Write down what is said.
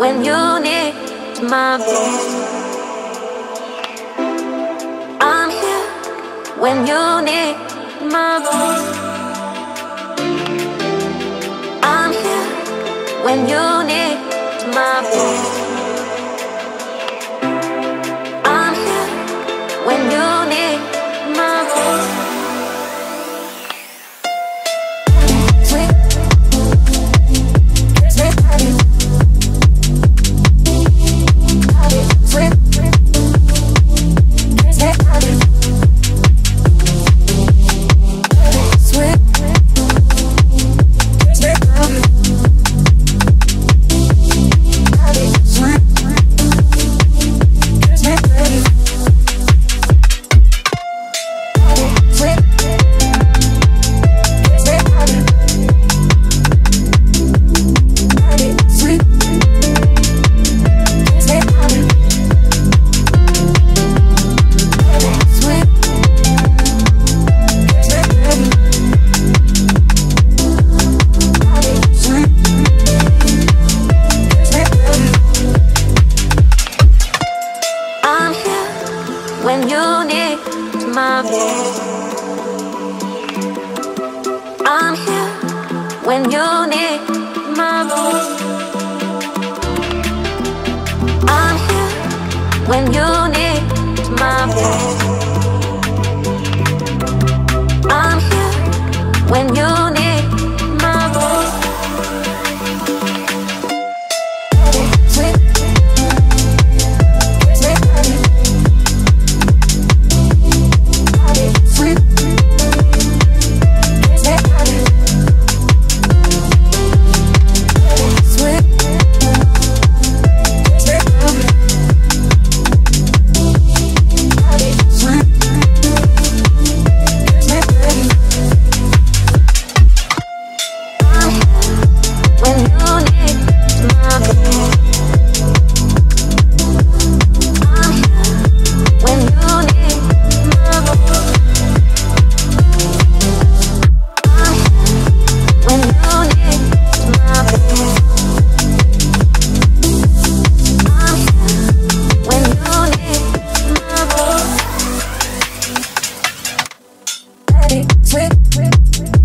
when you need my voice. I'm here when you need my voice. I'm here when you need my voice. I'm here when you need my voice. My voice. I'm here when you need my voice. I'm here when you body, slip.